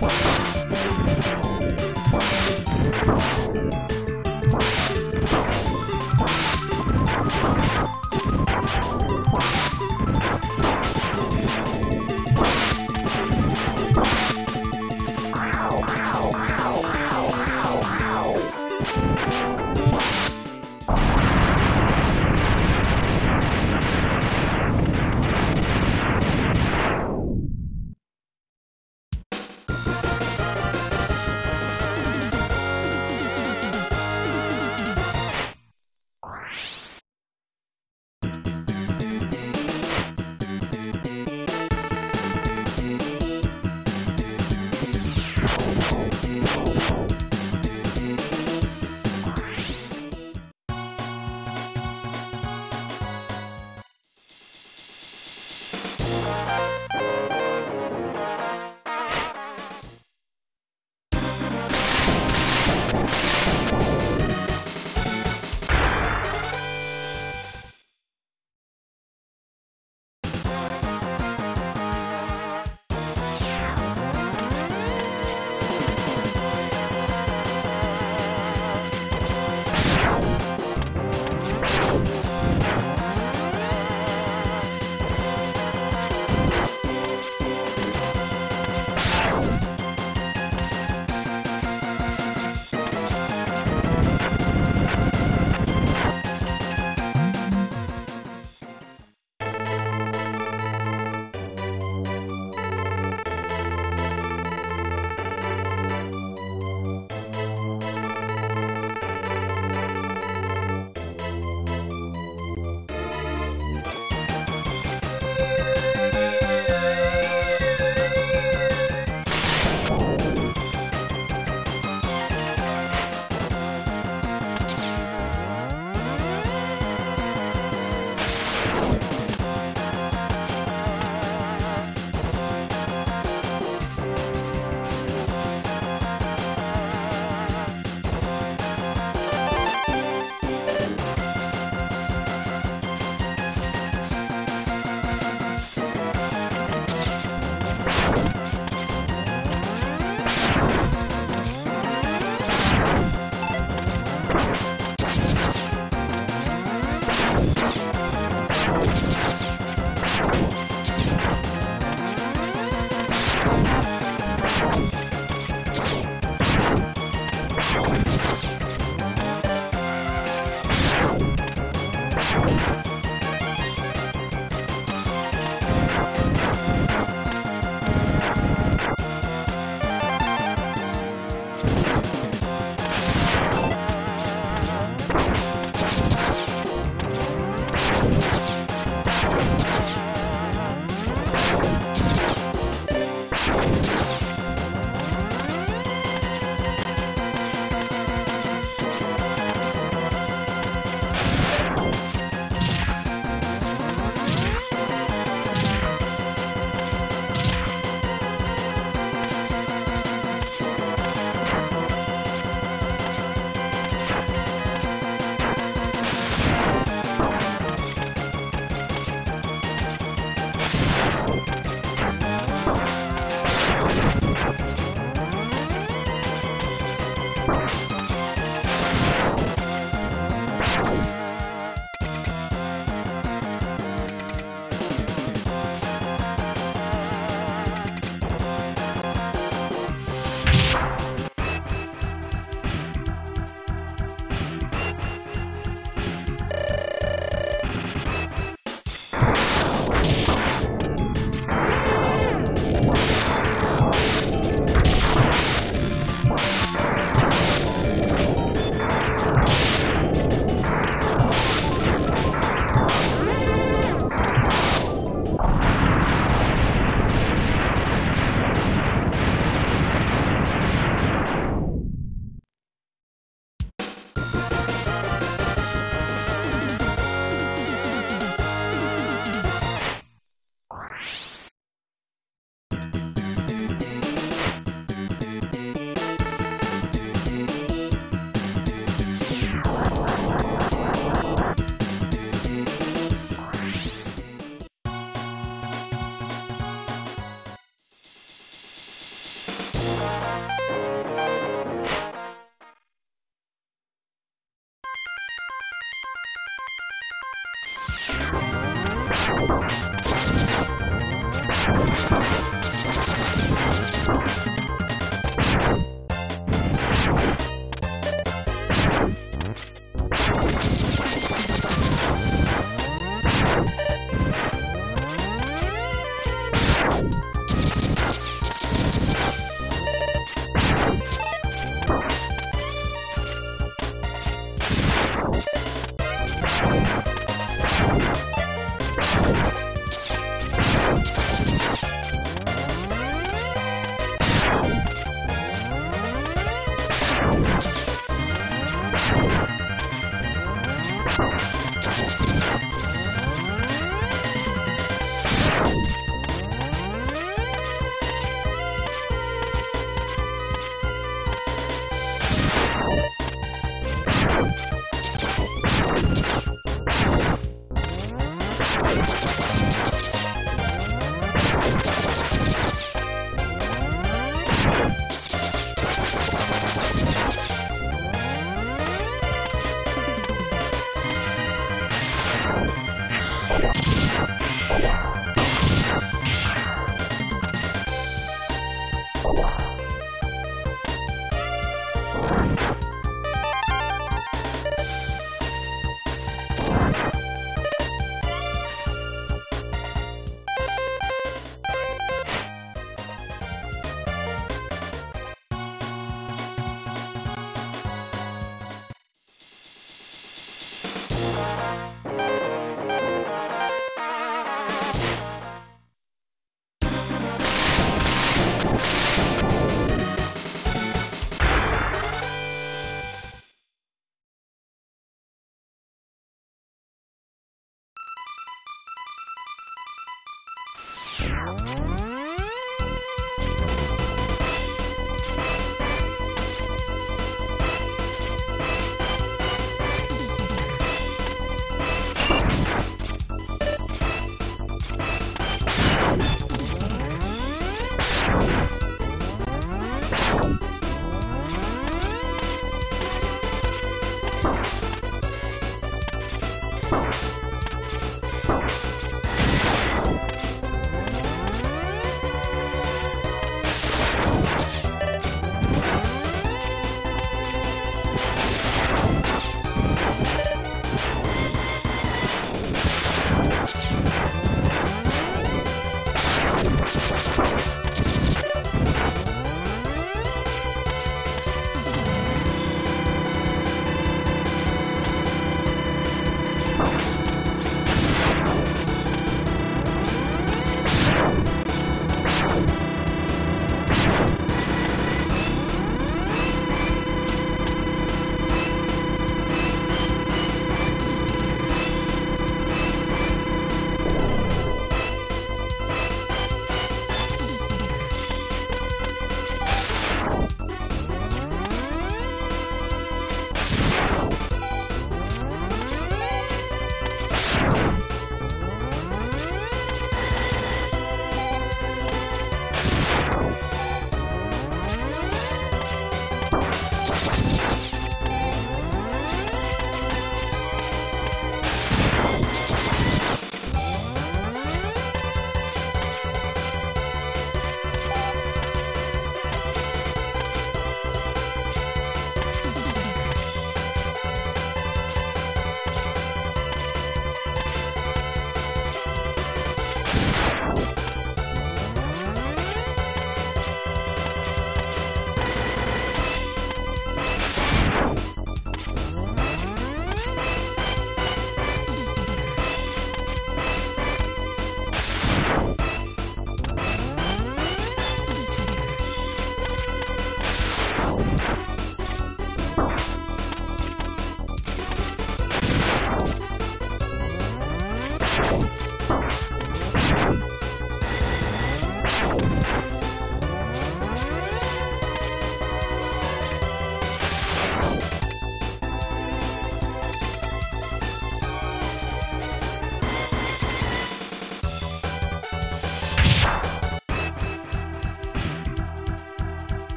Bye.